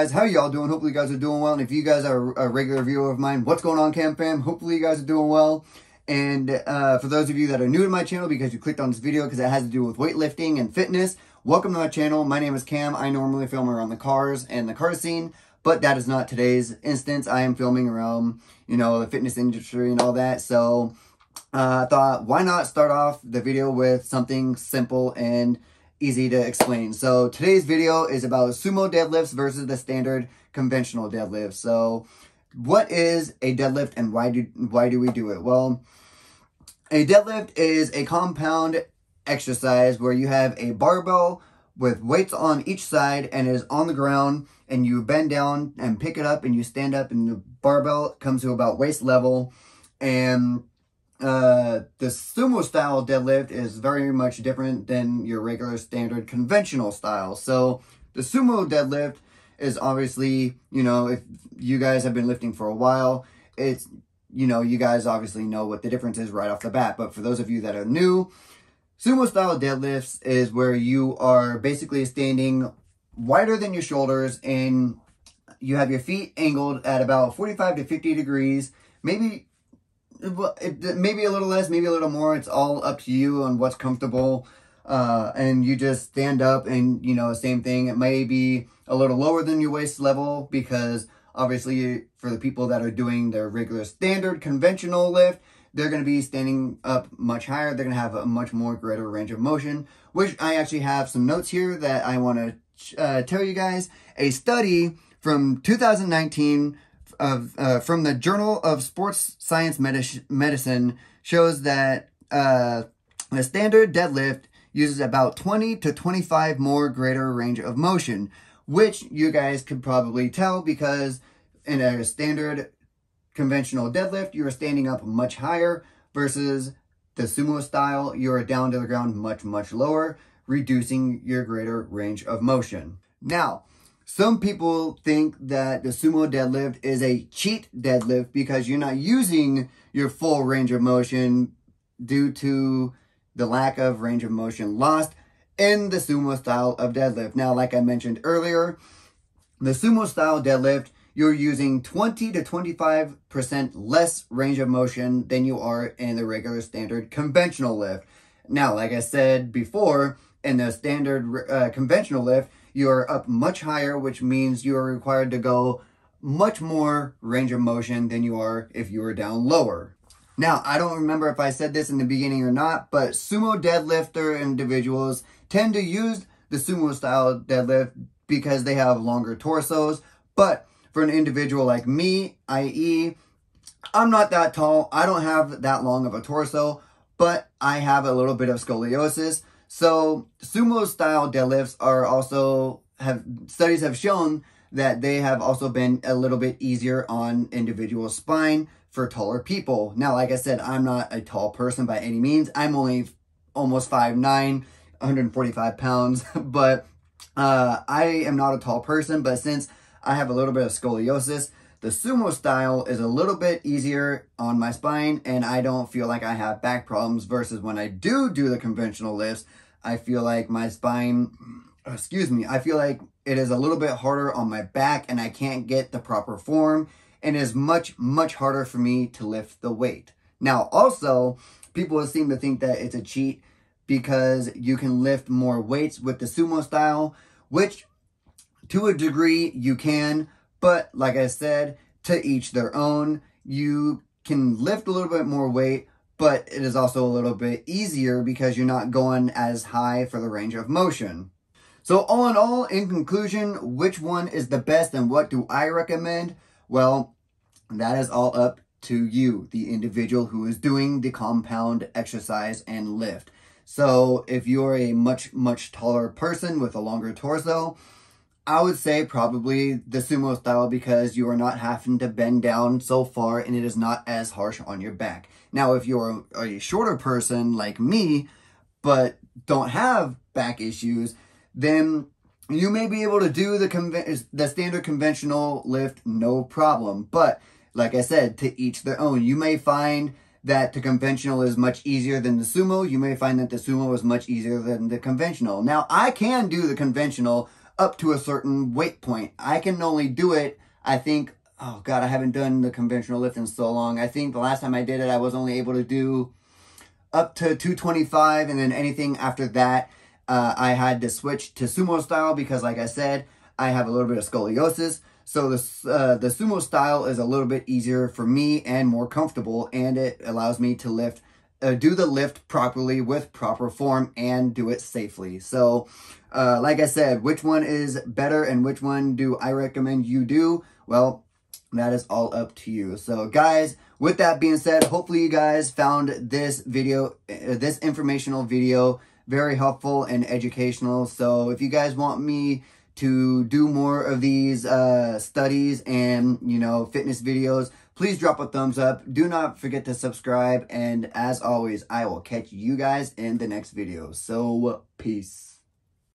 guys? How y'all doing? Hopefully you guys are doing well. And if you guys are a regular viewer of mine, what's going on, Kam Fam? Hopefully you guys are doing well. And uh, for those of you that are new to my channel because you clicked on this video because it has to do with weightlifting and fitness, welcome to my channel. My name is Kam. I normally film around the cars and the car scene, but that is not today's instance. I am filming around, you know, the fitness industry and all that. So uh, I thought, why not start off the video with something simple and easy to explain. So today's video is about sumo deadlifts versus the standard conventional deadlift. So what is a deadlift and why do why do we do it? Well, a deadlift is a compound exercise where you have a barbell with weights on each side and is on the ground and you bend down and pick it up and you stand up and the barbell comes to about waist level and uh, the sumo style deadlift is very much different than your regular standard conventional style. So the sumo deadlift is obviously, you know, if you guys have been lifting for a while, it's you know, you guys obviously know what the difference is right off the bat. But for those of you that are new, sumo style deadlifts is where you are basically standing wider than your shoulders and you have your feet angled at about 45 to 50 degrees, maybe maybe a little less, maybe a little more. It's all up to you on what's comfortable. Uh, and you just stand up and, you know, same thing. It may be a little lower than your waist level because Obviously, for the people that are doing their regular standard conventional lift, they're going to be standing up much higher. They're going to have a much more greater range of motion, which I actually have some notes here that I want to uh, tell you guys. A study from 2019 of uh, from the Journal of Sports Science Medi Medicine shows that uh, a standard deadlift uses about 20 to 25 more greater range of motion, which you guys could probably tell because in a standard conventional deadlift, you're standing up much higher versus the sumo style, you're down to the ground much, much lower, reducing your greater range of motion. Now, some people think that the sumo deadlift is a cheat deadlift because you're not using your full range of motion due to the lack of range of motion lost in the sumo style of deadlift. Now, like I mentioned earlier, the sumo style deadlift, you're using 20 to 25% less range of motion than you are in the regular standard conventional lift. Now, like I said before, in the standard uh, conventional lift, you're up much higher, which means you are required to go much more range of motion than you are if you were down lower. Now, I don't remember if I said this in the beginning or not, but sumo deadlifter individuals tend to use the sumo style deadlift because they have longer torsos. But for an individual like me, i.e., I'm not that tall. I don't have that long of a torso, but I have a little bit of scoliosis. So sumo style deadlifts are also have studies have shown that they have also been a little bit easier on individual spine for taller people. Now, like I said, I'm not a tall person by any means. I'm only almost 5'9", 145 pounds, but uh, I am not a tall person, but since I have a little bit of scoliosis, the sumo style is a little bit easier on my spine and I don't feel like I have back problems versus when I do do the conventional lifts, I feel like my spine, uh, excuse me, I feel like it is a little bit harder on my back and I can't get the proper form and is much, much harder for me to lift the weight. Now, also, people seem to think that it's a cheat because you can lift more weights with the sumo style, which to a degree you can, but like I said, to each their own. You can lift a little bit more weight, but it is also a little bit easier because you're not going as high for the range of motion. So all in all, in conclusion, which one is the best and what do I recommend? Well, that is all up to you, the individual who is doing the compound exercise and lift. So if you're a much, much taller person with a longer torso, I would say probably the sumo style because you are not having to bend down so far and it is not as harsh on your back. Now, if you're a shorter person like me, but don't have back issues, then you may be able to do the the standard conventional lift no problem. But like I said, to each their own. You may find that the conventional is much easier than the sumo. You may find that the sumo is much easier than the conventional. Now, I can do the conventional up to a certain weight point. I can only do it, I think, oh God, I haven't done the conventional lift in so long. I think the last time I did it, I was only able to do up to 225 and then anything after that, uh, I had to switch to sumo style because like I said, I have a little bit of scoliosis. So the, uh, the sumo style is a little bit easier for me and more comfortable and it allows me to lift, uh, do the lift properly with proper form and do it safely. So uh, like I said, which one is better and which one do I recommend you do? Well, that is all up to you. So guys, with that being said, hopefully you guys found this video, uh, this informational video very helpful and educational. So if you guys want me to do more of these uh, studies and, you know, fitness videos, please drop a thumbs up. Do not forget to subscribe. And as always, I will catch you guys in the next video. So, peace.